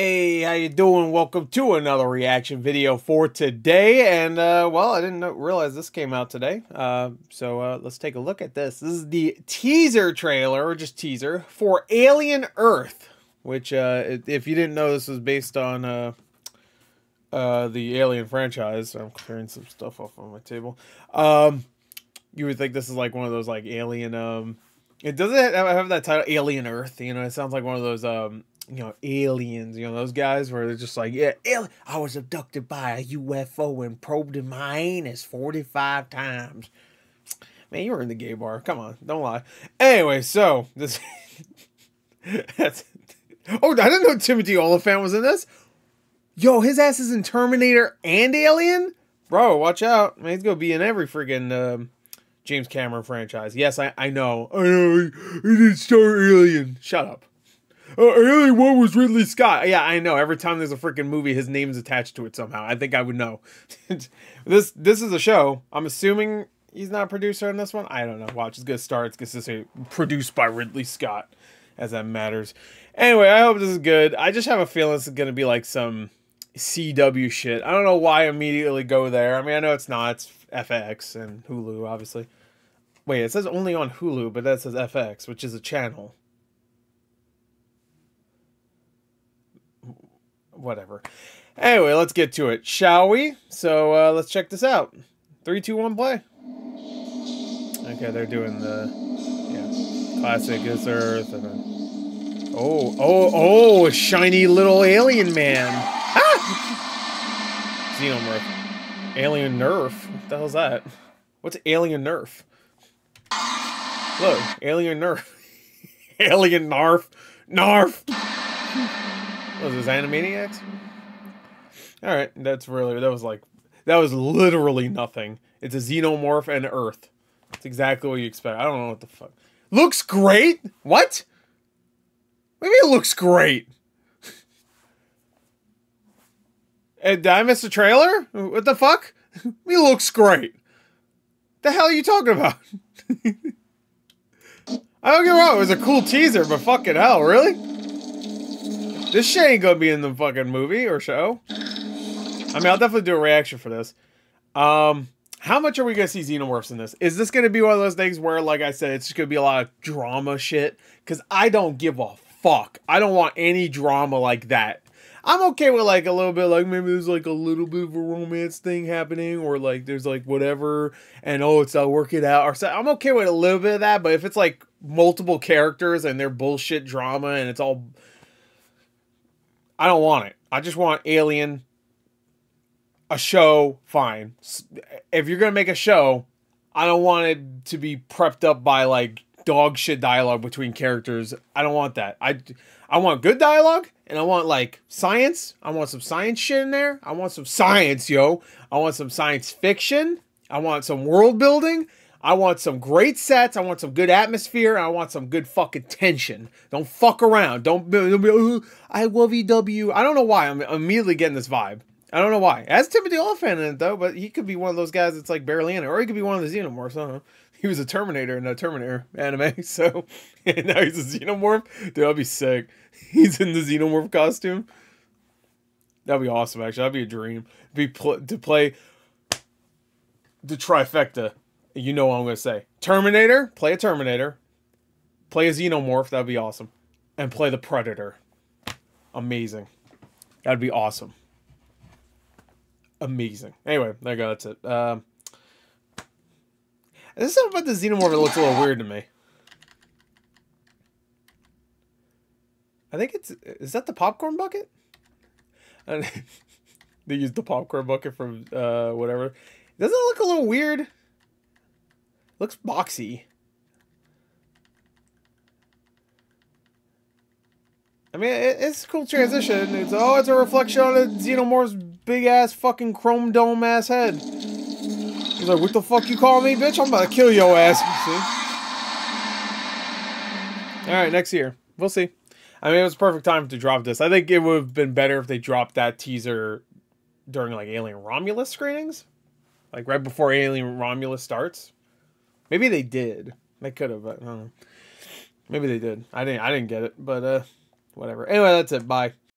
Hey, how you doing? Welcome to another reaction video for today. And, uh, well, I didn't realize this came out today. Uh, so, uh, let's take a look at this. This is the teaser trailer, or just teaser, for Alien Earth. Which, uh, if you didn't know, this was based on, uh, uh, the Alien franchise. I'm clearing some stuff off on my table. Um, you would think this is like one of those, like, Alien, um... It doesn't have that title, Alien Earth. You know, it sounds like one of those um, you know, aliens, you know, those guys where they're just like, yeah. I was abducted by a UFO and probed in my anus 45 times. Man, you were in the gay bar. Come on, don't lie. Anyway, so this. that's. Oh, I didn't know Timothy Olyphant was in this. Yo, his ass is in Terminator and Alien? Bro, watch out. Man, he's to be in every friggin' um, James Cameron franchise. Yes, I, I know. I know. He didn't Alien. Shut up. Uh, Alien One was Ridley Scott. Yeah, I know. Every time there's a freaking movie, his name's attached to it somehow. I think I would know. this this is a show. I'm assuming he's not a producer on this one. I don't know. Watch, it's gonna start. It's gonna say produced by Ridley Scott, as that matters. Anyway, I hope this is good. I just have a feeling this is gonna be like some CW shit. I don't know why I immediately go there. I mean, I know it's not. It's FX and Hulu, obviously. Wait, it says only on Hulu, but that says FX, which is a channel. whatever. Anyway, let's get to it, shall we? So uh, let's check this out. Three, two, one, play. Okay, they're doing the yeah classic is Earth and then oh oh oh shiny little alien man. Ah! Xenomorph. Alien Nerf. What the hell's that? What's Alien Nerf? Look, Alien Nerf. alien Narf. Narf. Was this Animaniacs? All right, that's really that was like that was literally nothing. It's a xenomorph and Earth. It's exactly what you expect. I don't know what the fuck. Looks great. What? Maybe it looks great. and uh, did I miss a trailer? What the fuck? He looks great. The hell are you talking about? I don't get wrong. It was a cool teaser, but fucking hell, really? This shit ain't gonna be in the fucking movie or show. I mean, I'll definitely do a reaction for this. Um, how much are we gonna see xenomorphs in this? Is this gonna be one of those things where, like I said, it's just gonna be a lot of drama shit? Because I don't give a fuck. I don't want any drama like that. I'm okay with like a little bit, like maybe there's like a little bit of a romance thing happening, or like there's like whatever, and oh, it's I'll work it out, or so. I'm okay with a little bit of that. But if it's like multiple characters and they're bullshit drama and it's all I don't want it. I just want Alien, a show, fine. If you're to make a show, I don't want it to be prepped up by like dog shit dialogue between characters. I don't want that. I, I want good dialogue and I want like science. I want some science shit in there. I want some science, yo. I want some science fiction. I want some world building. I want some great sets. I want some good atmosphere. I want some good fucking tension. Don't fuck around. Don't be, I love EW. I don't know why. I'm immediately getting this vibe. I don't know why. As Timothy Olyphant in it though, but he could be one of those guys that's like barely in it, or he could be one of the xenomorphs. I don't know. He was a Terminator in a Terminator anime, so and now he's a xenomorph. Dude, that'd be sick. He's in the xenomorph costume. That'd be awesome. Actually, that'd be a dream. Be pl- to play the trifecta you know what I'm to say. Terminator, play a Terminator. Play a Xenomorph, that'd be awesome. And play the Predator. Amazing. That'd be awesome. Amazing. Anyway, there you go. That's it. Um, this something about the Xenomorph looks a little weird to me. I think it's... Is that the popcorn bucket? they used the popcorn bucket from uh, whatever. Doesn't it look a little weird? Looks boxy. I mean, it's a cool transition. It's oh, it's a reflection on a Xenomorph's big ass fucking chrome dome ass head. He's like, "What the fuck you call me, bitch? I'm about to kill your ass." See? All right, next year we'll see. I mean, it was a perfect time to drop this. I think it would have been better if they dropped that teaser during like Alien Romulus screenings, like right before Alien Romulus starts. Maybe they did. They could have, but I don't know. Maybe they did. I didn't. I didn't get it, but uh, whatever. Anyway, that's it. Bye.